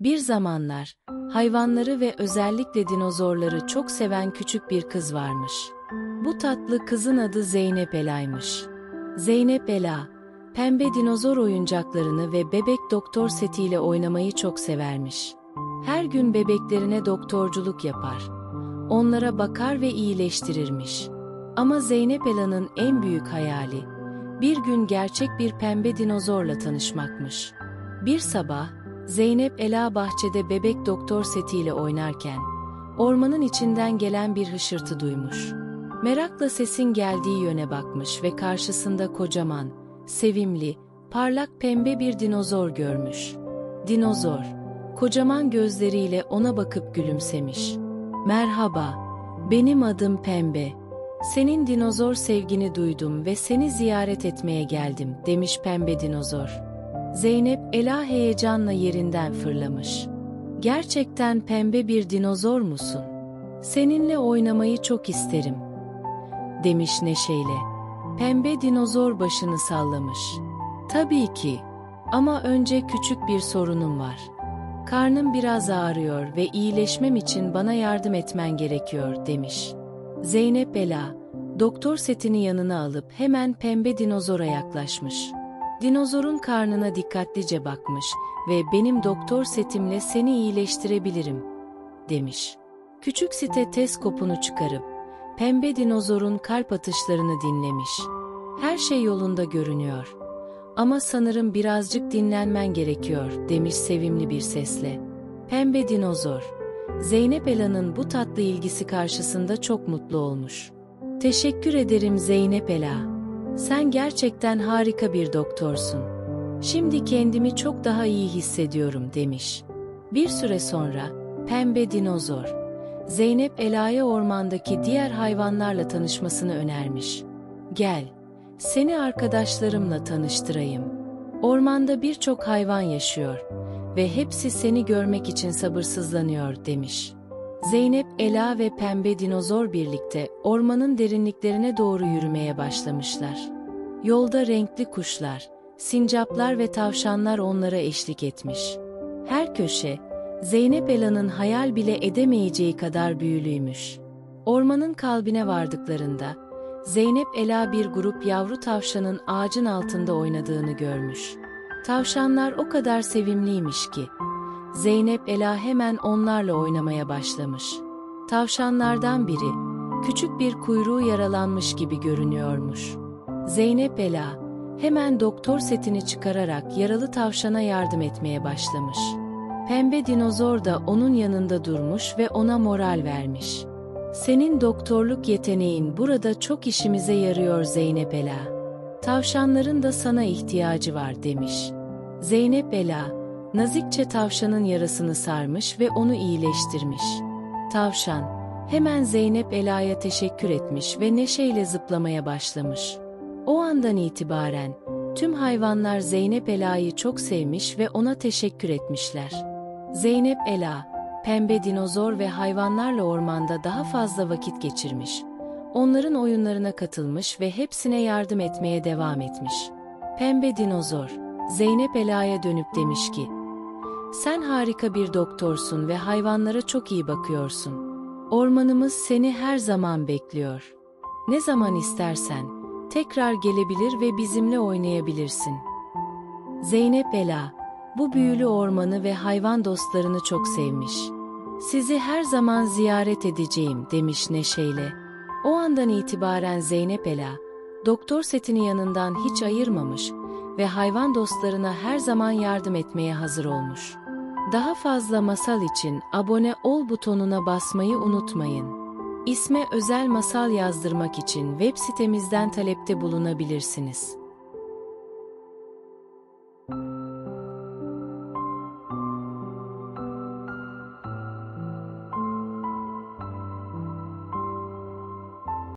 Bir zamanlar, hayvanları ve özellikle dinozorları çok seven küçük bir kız varmış. Bu tatlı kızın adı Zeynep Ela'ymış. Zeynep Ela, pembe dinozor oyuncaklarını ve bebek doktor setiyle oynamayı çok severmiş. Her gün bebeklerine doktorculuk yapar. Onlara bakar ve iyileştirirmiş. Ama Zeynep Ela'nın en büyük hayali, bir gün gerçek bir pembe dinozorla tanışmakmış. Bir sabah, Zeynep Ela bahçede bebek doktor setiyle oynarken, ormanın içinden gelen bir hışırtı duymuş. Merakla sesin geldiği yöne bakmış ve karşısında kocaman, sevimli, parlak pembe bir dinozor görmüş. Dinozor, kocaman gözleriyle ona bakıp gülümsemiş. Merhaba, benim adım Pembe. Senin dinozor sevgini duydum ve seni ziyaret etmeye geldim, demiş pembe dinozor. Zeynep Ela heyecanla yerinden fırlamış. Gerçekten pembe bir dinozor musun? Seninle oynamayı çok isterim, demiş neşeyle. Pembe dinozor başını sallamış. Tabii ki, ama önce küçük bir sorunum var. Karnım biraz ağrıyor ve iyileşmem için bana yardım etmen gerekiyor, demiş. Zeynep Ela, doktor setini yanına alıp hemen pembe dinozora yaklaşmış. Dinozorun karnına dikkatlice bakmış ve benim doktor setimle seni iyileştirebilirim, demiş. Küçük steteskopunu çıkarıp, pembe dinozorun kalp atışlarını dinlemiş. Her şey yolunda görünüyor. Ama sanırım birazcık dinlenmen gerekiyor, demiş sevimli bir sesle. Pembe dinozor, Zeynep Ela'nın bu tatlı ilgisi karşısında çok mutlu olmuş. Teşekkür ederim Zeynep Ela. Sen gerçekten harika bir doktorsun. Şimdi kendimi çok daha iyi hissediyorum demiş. Bir süre sonra pembe dinozor Zeynep Ela'ya ormandaki diğer hayvanlarla tanışmasını önermiş. Gel, seni arkadaşlarımla tanıştırayım. Ormanda birçok hayvan yaşıyor ve hepsi seni görmek için sabırsızlanıyor demiş. Zeynep, Ela ve Pembe Dinozor birlikte ormanın derinliklerine doğru yürümeye başlamışlar. Yolda renkli kuşlar, sincaplar ve tavşanlar onlara eşlik etmiş. Her köşe, Zeynep Ela'nın hayal bile edemeyeceği kadar büyülüymüş. Ormanın kalbine vardıklarında, Zeynep Ela bir grup yavru tavşanın ağacın altında oynadığını görmüş. Tavşanlar o kadar sevimliymiş ki, Zeynep Ela hemen onlarla oynamaya başlamış. Tavşanlardan biri, küçük bir kuyruğu yaralanmış gibi görünüyormuş. Zeynep Ela, hemen doktor setini çıkararak yaralı tavşana yardım etmeye başlamış. Pembe dinozor da onun yanında durmuş ve ona moral vermiş. Senin doktorluk yeteneğin burada çok işimize yarıyor Zeynep Ela. Tavşanların da sana ihtiyacı var demiş. Zeynep Ela, nazikçe tavşanın yarasını sarmış ve onu iyileştirmiş. Tavşan, hemen Zeynep Ela'ya teşekkür etmiş ve neşeyle zıplamaya başlamış. O andan itibaren, tüm hayvanlar Zeynep Ela'yı çok sevmiş ve ona teşekkür etmişler. Zeynep Ela, pembe dinozor ve hayvanlarla ormanda daha fazla vakit geçirmiş. Onların oyunlarına katılmış ve hepsine yardım etmeye devam etmiş. Pembe dinozor, Zeynep Ela'ya dönüp demiş ki, sen harika bir doktorsun ve hayvanlara çok iyi bakıyorsun. Ormanımız seni her zaman bekliyor. Ne zaman istersen, tekrar gelebilir ve bizimle oynayabilirsin. Zeynep Ela, bu büyülü ormanı ve hayvan dostlarını çok sevmiş. Sizi her zaman ziyaret edeceğim demiş neşeyle. O andan itibaren Zeynep Ela, doktor setini yanından hiç ayırmamış ve hayvan dostlarına her zaman yardım etmeye hazır olmuş. Daha fazla masal için abone ol butonuna basmayı unutmayın. İsme özel masal yazdırmak için web sitemizden talepte bulunabilirsiniz.